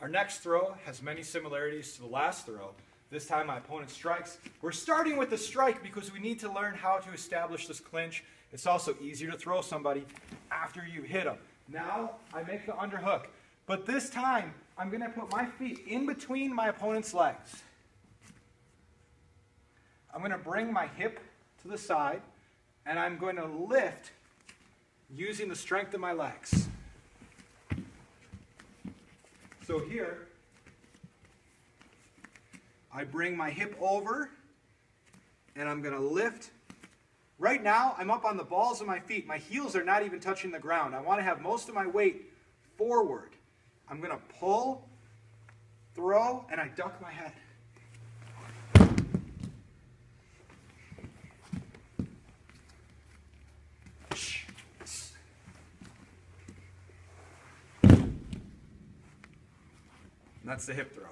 Our next throw has many similarities to the last throw. This time my opponent strikes. We're starting with the strike because we need to learn how to establish this clinch. It's also easier to throw somebody after you hit them. Now I make the underhook. But this time I'm going to put my feet in between my opponent's legs. I'm going to bring my hip to the side and I'm going to lift using the strength of my legs. So here, I bring my hip over and I'm going to lift. Right now, I'm up on the balls of my feet. My heels are not even touching the ground. I want to have most of my weight forward. I'm going to pull, throw, and I duck my head. That's the hip throw.